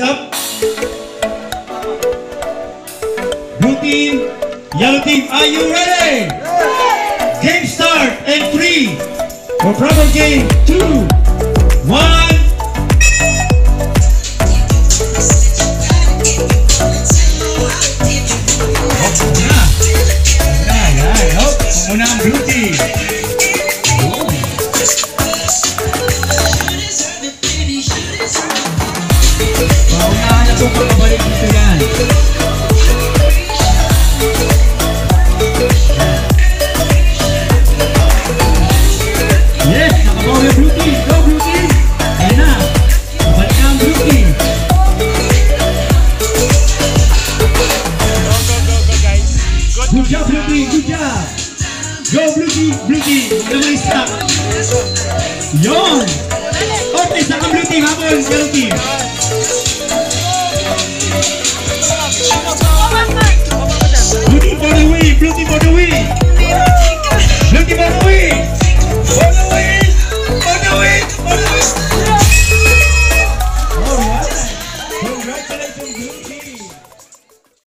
up. Blue team, yellow team, are you ready? Game start and three. For proper game, two, one. Una. Una, yan. Hop, una ang blue team. Yan. Yes. Go. Go. Okay, yellow team. Looking for the win, looking for the win. Looking for the win. For the win, for the win, for the win.